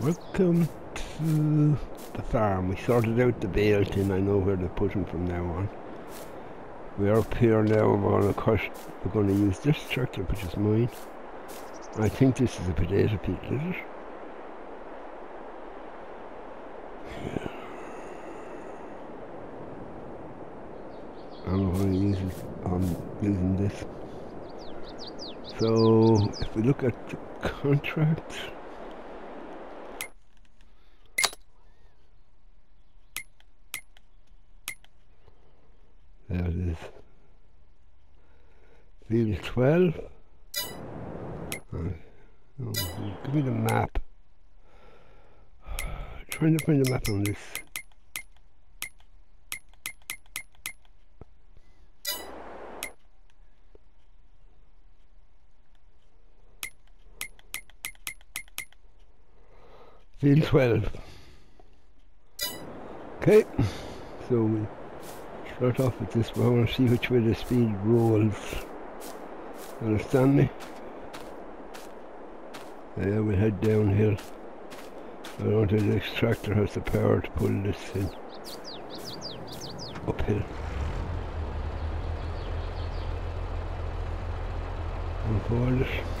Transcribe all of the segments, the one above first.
Welcome to the farm. We sorted out the bale tin. I know where to put them from now on. We are up here now. We're going to, we're going to use this tractor, which is mine. I think this is a potato pit, is it? Yeah. I'm going to use it. I'm using this. So if we look at the contract. There it is. Field 12. Uh, oh, give me the map. trying to find the map on this. Field 12. Okay, so we start off with this, I want to see which way the speed rolls. Understand me? Yeah, we head downhill. I don't think the extractor has the power to pull this in uphill. And forward it.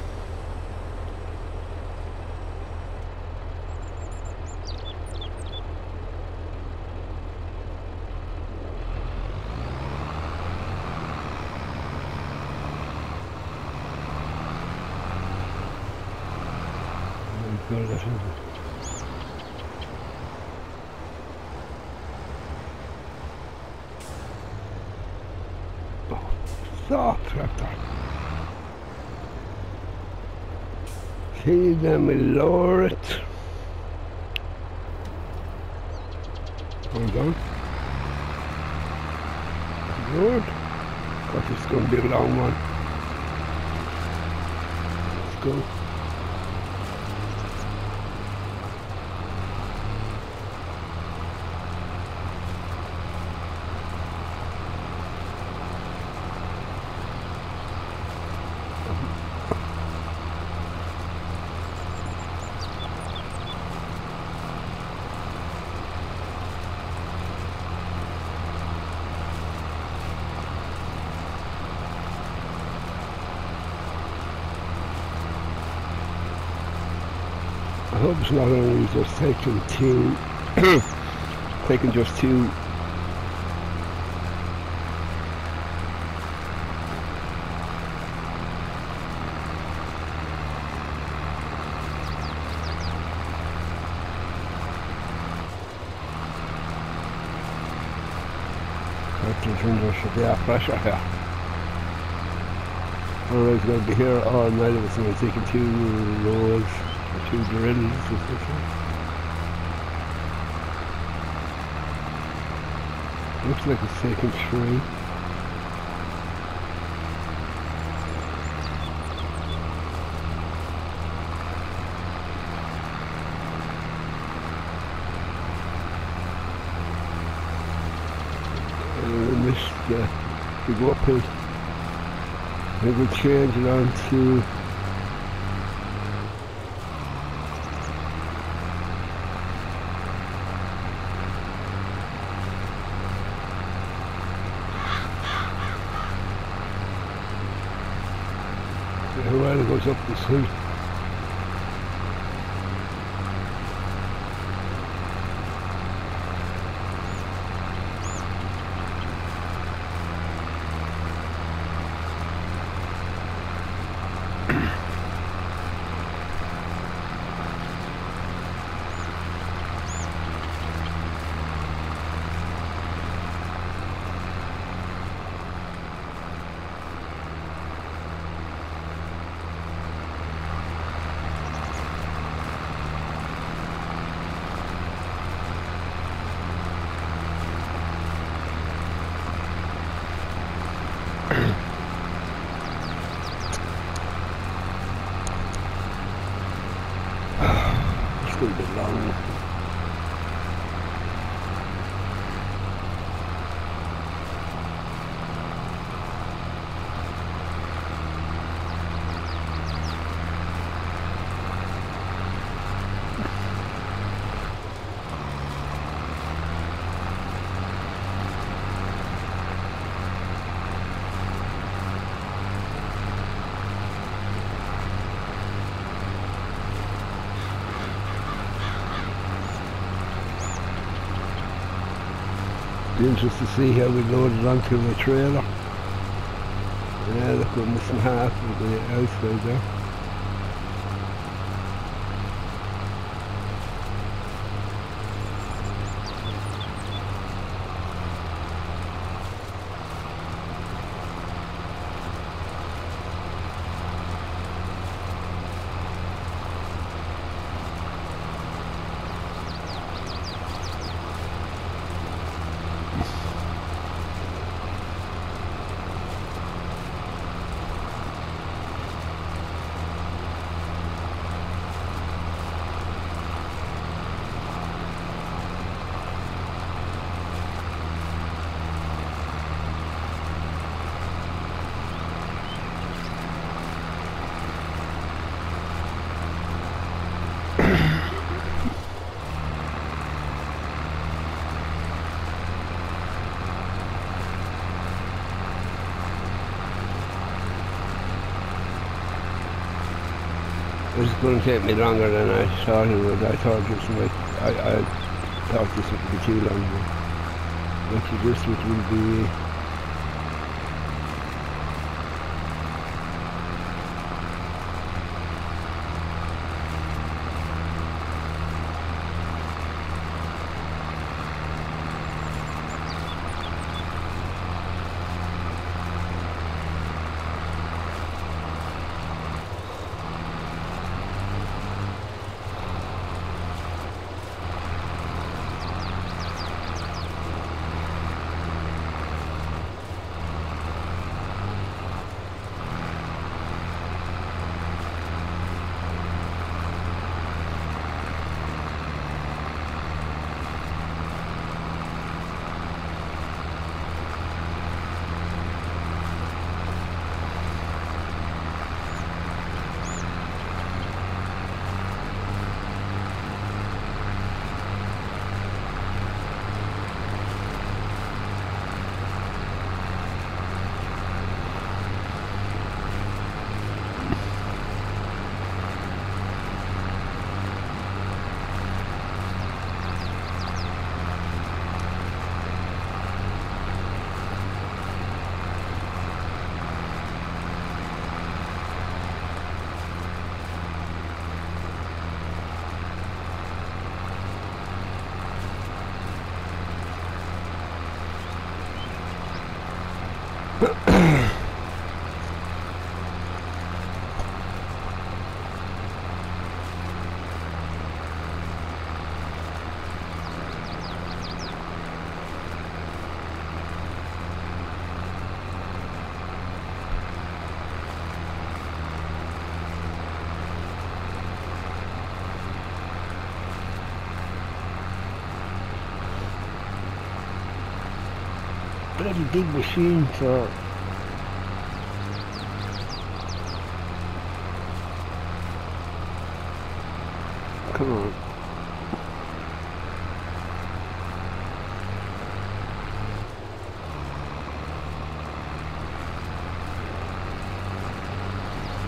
Så, tractor. See them lower it. Hold on. Good. But it's going to be a long one. Let's go. I hope it's not only just taking two, taking just two should be a pressure here. Otherwise, going to be here all night of us and taking two rows two drills Looks like taking three. And this, uh, we go up here, will change it on to whoever goes up the street. Be interested to see how we load it onto the trailer. Yeah, look, we're missing half of the outside there. Is going to take me longer than I thought it would. I thought this might, I, I thought this would be too long. But actually this would be bloody big machine for come on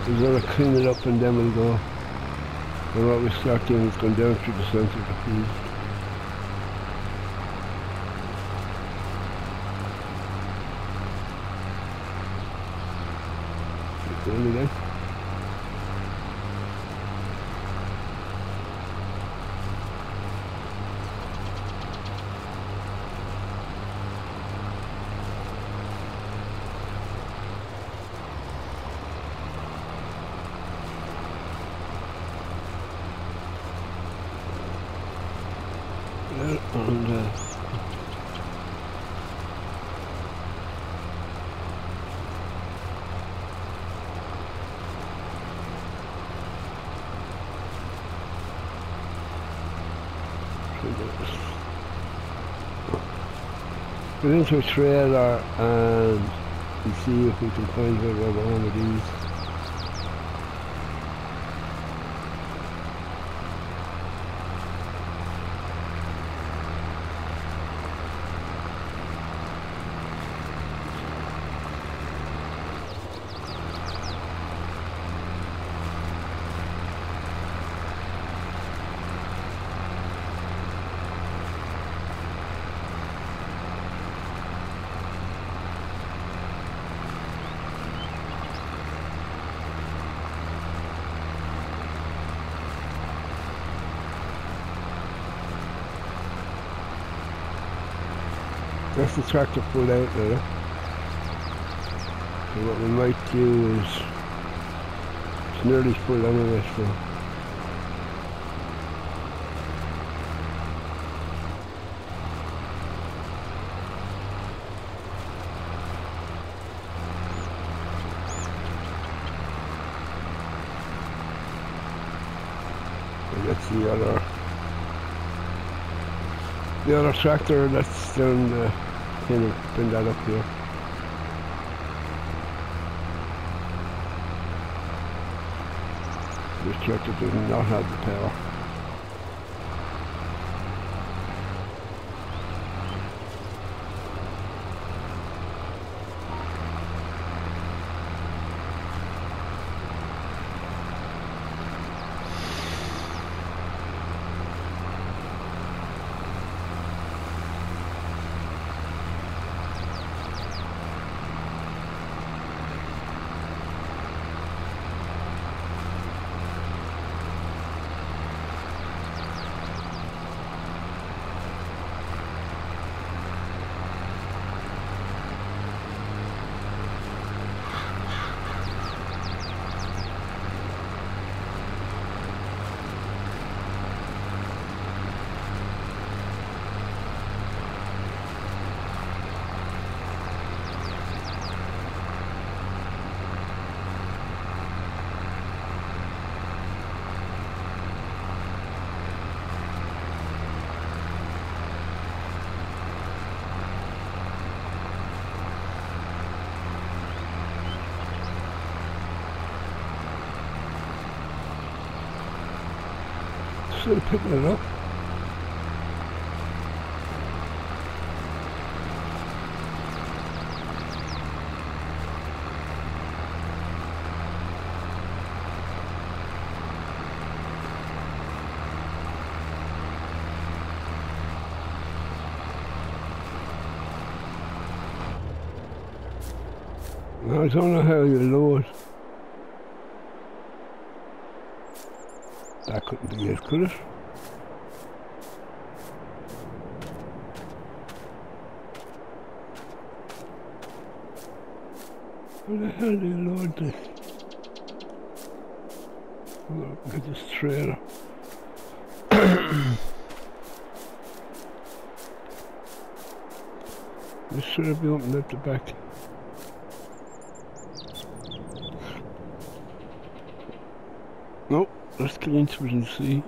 We're going to clean it up and then we'll go. And what we start doing is going down through the centre of the field. Going again. Well, and uh, Get into a trailer and see if we can find where we're going with these. That's the tractor pulled out there. So what we might do is, it's nearly full anyway, so that's the other the other tractor that's down the of bring that up here. This tractor does not have the power. Still picking it up. I don't know how you. That couldn't be? How the hell do you load this? Look at this trailer. this should have been opened at the back. And see.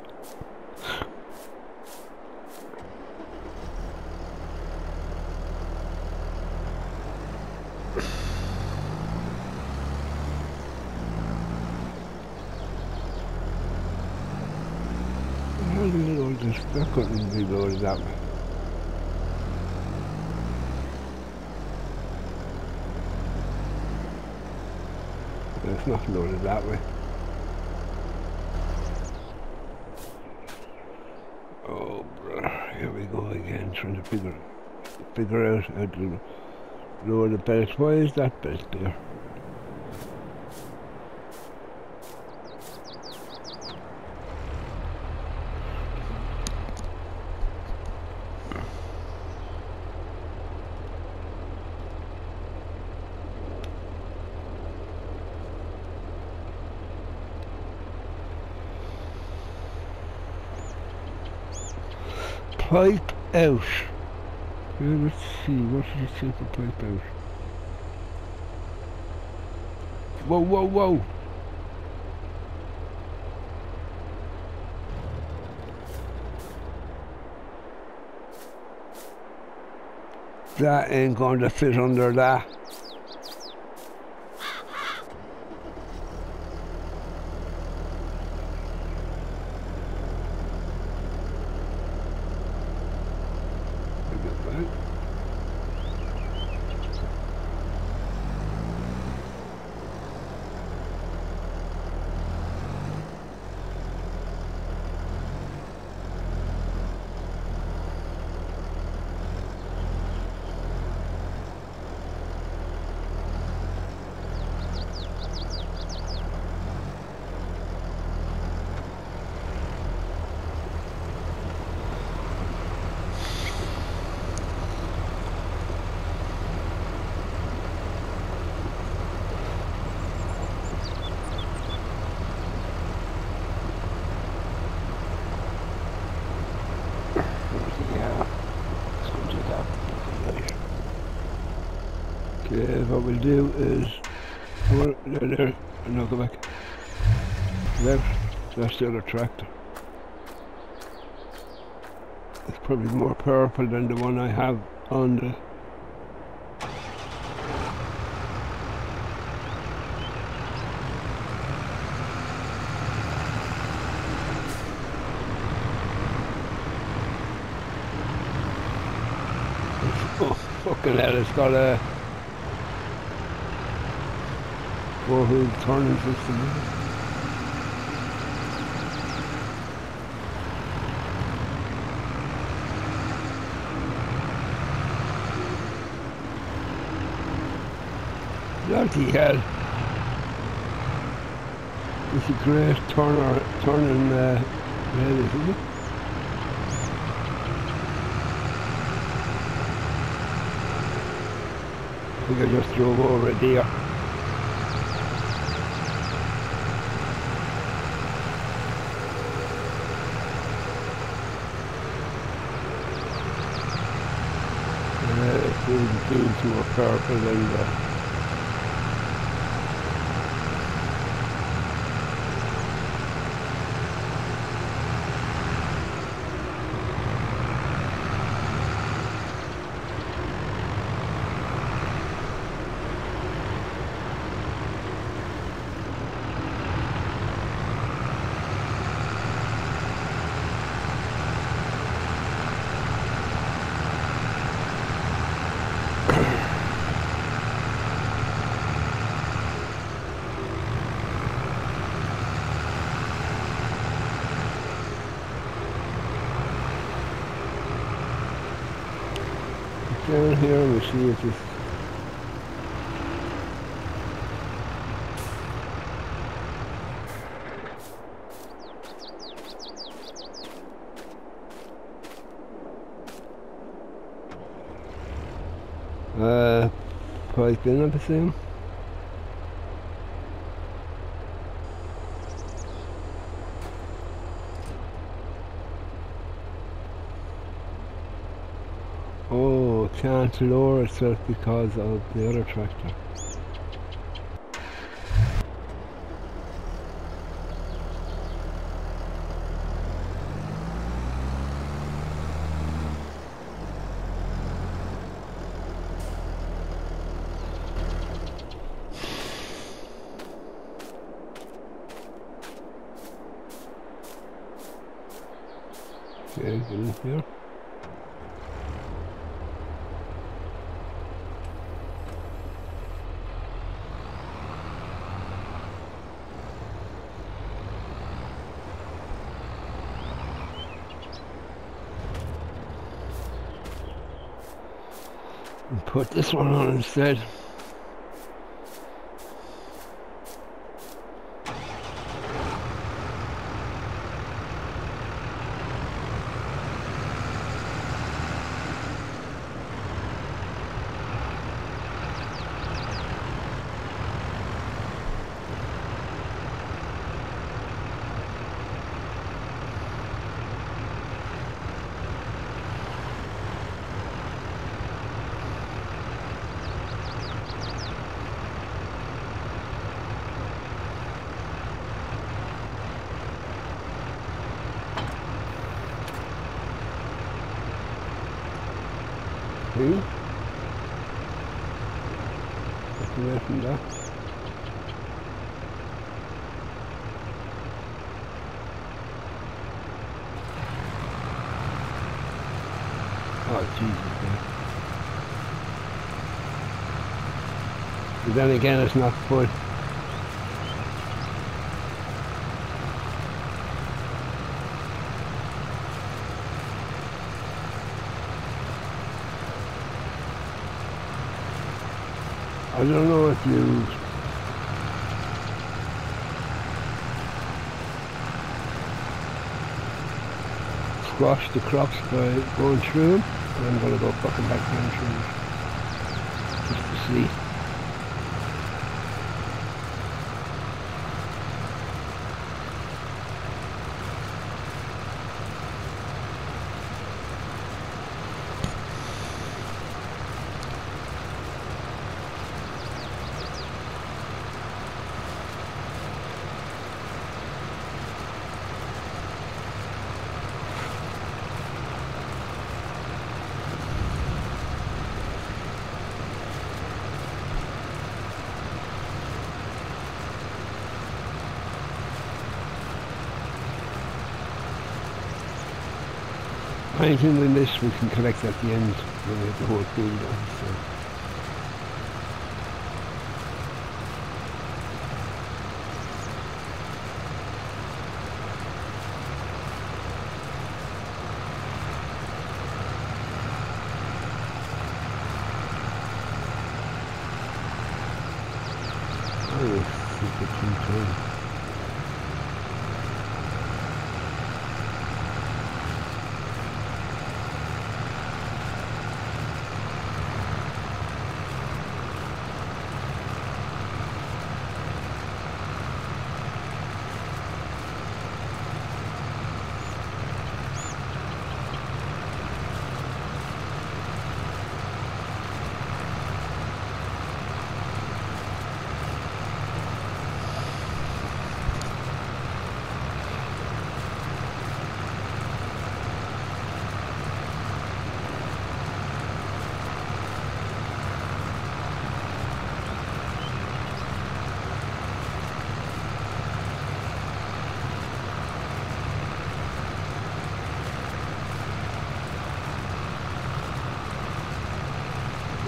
How do you load this? That couldn't be loaded that. It's not loaded that way. Oh, brother, here we go again, trying to figure figure out how to lower the belt. Why is that belt there? Pipe out. Yeah, let's see, what it say for pipe out? Whoa, whoa, whoa! That ain't going to fit under that. Yeah, what we'll do is, oh, there, there, and now go back. Left, that's the other tractor. It's probably more powerful than the one I have on the Oh, fucking hell, it's got a four-wheel turning system. Bloody hell. It's a great turner, turning uh, head, isn't it? I think I just drove over it there. Uh, really to a purple and uh, down here we see if this uh pipe in I presume Oh, can't lower itself because of the other tractor. Okay, in here. Put this one on instead. From that. Oh Jesus man. But then again it's not fun. I don't know if you squash the crops by going through them. I'm going to go fucking back down through just to see. Anything we miss, we can collect at the end when we have the whole field done. So.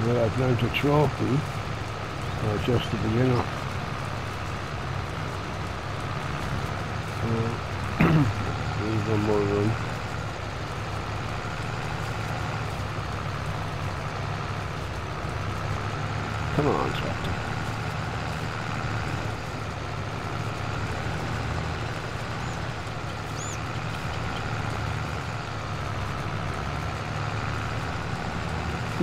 Well, I've learned a trophy, or just a beginner. Leave one more run. Come on, tractor.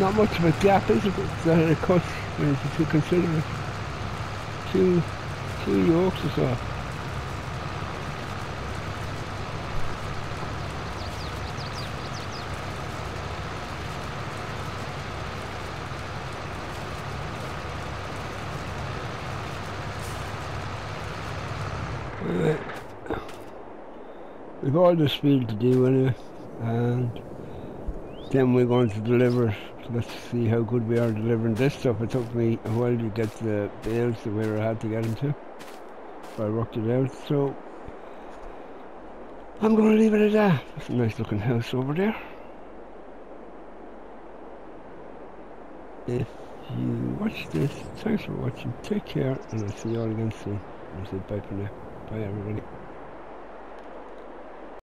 Not much of a gap, is it? It's not a cut when you consider it. Two, two yokes or so. We've all this field to do anyway, and then we're going to deliver it. Let's see how good we are delivering this stuff. It took me a while to get the bales to where I had to get them to. I worked it out, so I'm going to leave it at that. That's a nice looking house over there. If you watch this, thanks for watching. Take care, and I'll see you all again soon. I'll say bye for now. Bye everybody.